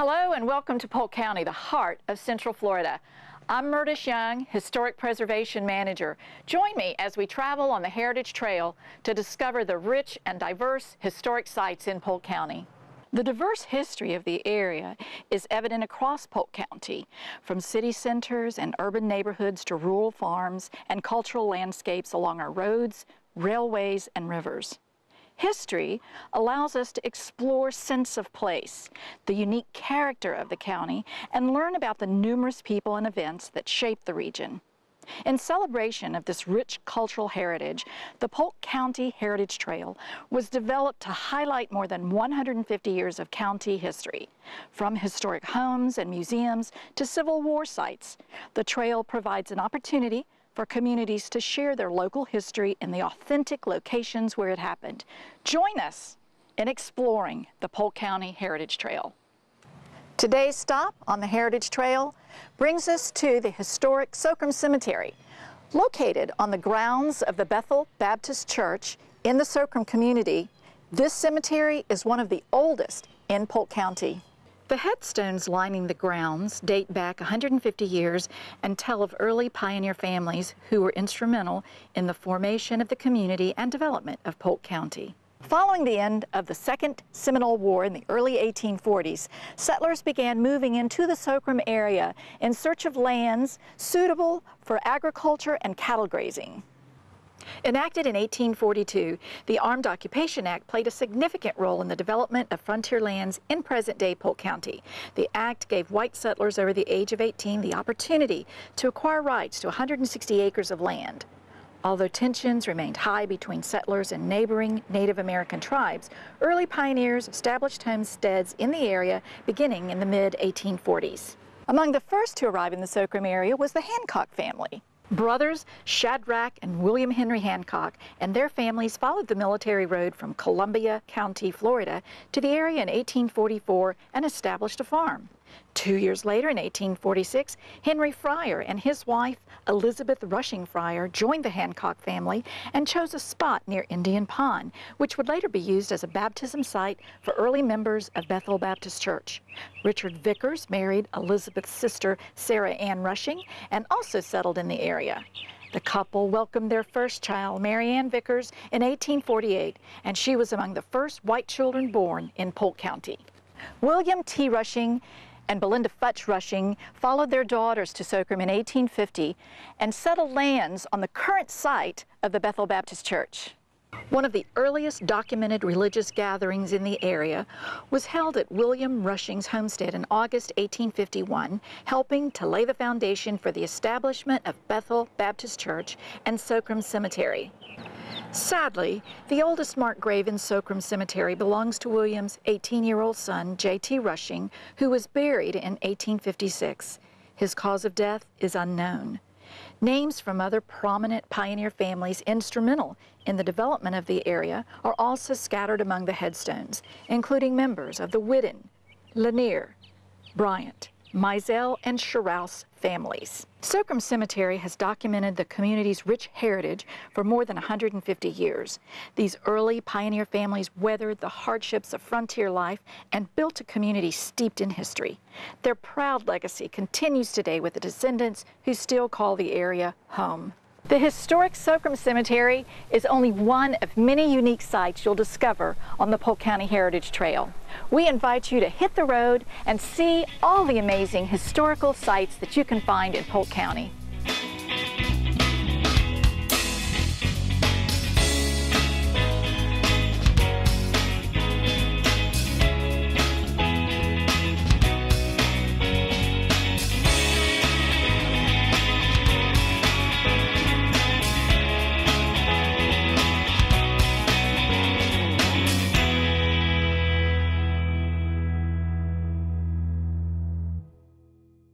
Hello and welcome to Polk County, the heart of Central Florida. I'm Myrtice Young, Historic Preservation Manager. Join me as we travel on the Heritage Trail to discover the rich and diverse historic sites in Polk County. The diverse history of the area is evident across Polk County, from city centers and urban neighborhoods to rural farms and cultural landscapes along our roads, railways, and rivers. History allows us to explore sense of place, the unique character of the county, and learn about the numerous people and events that shape the region. In celebration of this rich cultural heritage, the Polk County Heritage Trail was developed to highlight more than 150 years of county history. From historic homes and museums to Civil War sites, the trail provides an opportunity for communities to share their local history in the authentic locations where it happened. Join us in exploring the Polk County Heritage Trail. Today's stop on the Heritage Trail brings us to the historic Socrum Cemetery, located on the grounds of the Bethel Baptist Church in the Socrum community. This cemetery is one of the oldest in Polk County. The headstones lining the grounds date back 150 years and tell of early pioneer families who were instrumental in the formation of the community and development of Polk County. Following the end of the Second Seminole War in the early 1840s, settlers began moving into the Socrum area in search of lands suitable for agriculture and cattle grazing. Enacted in 1842, the Armed Occupation Act played a significant role in the development of frontier lands in present-day Polk County. The act gave white settlers over the age of 18 the opportunity to acquire rights to 160 acres of land. Although tensions remained high between settlers and neighboring Native American tribes, early pioneers established homesteads in the area beginning in the mid-1840s. Among the first to arrive in the Socrum area was the Hancock family. Brothers Shadrach and William Henry Hancock and their families followed the military road from Columbia County, Florida to the area in 1844 and established a farm. Two years later, in 1846, Henry Fryer and his wife, Elizabeth Rushing Fryer, joined the Hancock family and chose a spot near Indian Pond, which would later be used as a baptism site for early members of Bethel Baptist Church. Richard Vickers married Elizabeth's sister, Sarah Ann Rushing, and also settled in the area. The couple welcomed their first child, Mary Ann Vickers, in 1848, and she was among the first white children born in Polk County. William T. Rushing and Belinda Futch Rushing followed their daughters to Socrum in 1850 and settled lands on the current site of the Bethel Baptist Church. One of the earliest documented religious gatherings in the area was held at William Rushing's homestead in August 1851, helping to lay the foundation for the establishment of Bethel Baptist Church and Socrum Cemetery. Sadly, the oldest marked grave in Socrum Cemetery belongs to William's 18-year-old son, J.T. Rushing, who was buried in 1856. His cause of death is unknown. Names from other prominent pioneer families instrumental in the development of the area are also scattered among the headstones, including members of the Whidden, Lanier, Bryant, Mizell, and Sherrouse families. Socrum Cemetery has documented the community's rich heritage for more than 150 years. These early pioneer families weathered the hardships of frontier life and built a community steeped in history. Their proud legacy continues today with the descendants who still call the area home. The historic Socrum Cemetery is only one of many unique sites you'll discover on the Polk County Heritage Trail. We invite you to hit the road and see all the amazing historical sites that you can find in Polk County.